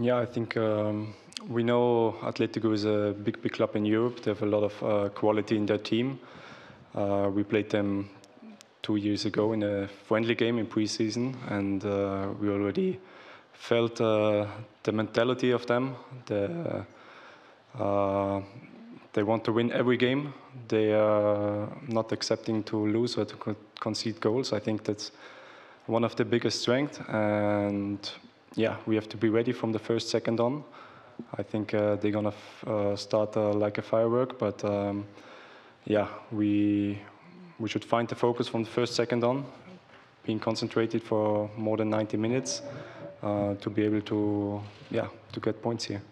Yeah, I think um, we know Atletico is a big, big club in Europe. They have a lot of uh, quality in their team. Uh, we played them two years ago in a friendly game in preseason, and uh, we already felt uh, the mentality of them. The, uh, they want to win every game. They are not accepting to lose or to concede goals. I think that's one of the biggest strengths. And yeah, we have to be ready from the first second on. I think uh, they're gonna uh, start uh, like a firework, but um, yeah, we we should find the focus from the first second on, being concentrated for more than 90 minutes uh, to be able to yeah to get points here.